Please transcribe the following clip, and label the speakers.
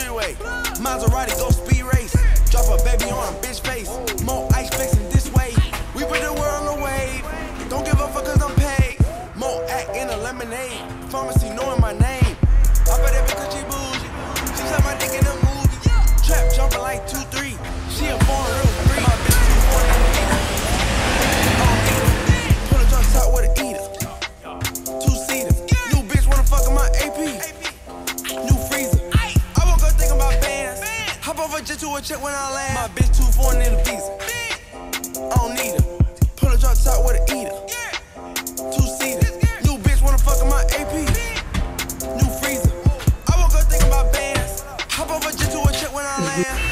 Speaker 1: three-way. Maserati go speed race. Drop a baby on a bitch face. More ice flexing this way. We put the world on the. Don't give a fuck cause I'm paid. More act in a lemonade. Pharmacy knowing my name. over jet to a check when I land. My bitch too foreign in the visa. I don't need her. Pull a drop top with a eater. Two seater. New bitch wanna fuck in my AP. New freezer. I woke up thinking about bands. Hop over jet to a check when I land.